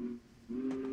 Mm-hmm.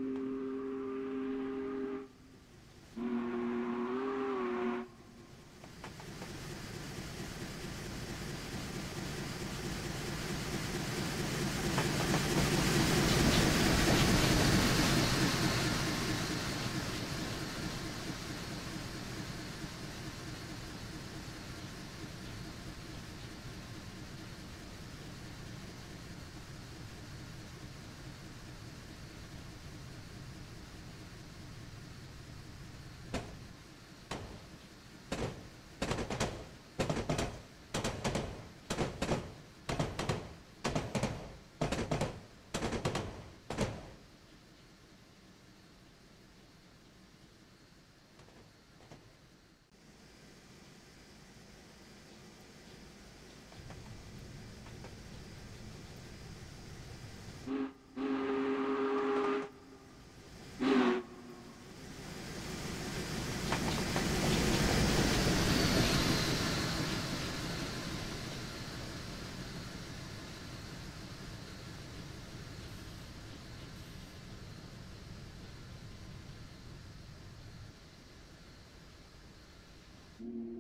Mm-hmm.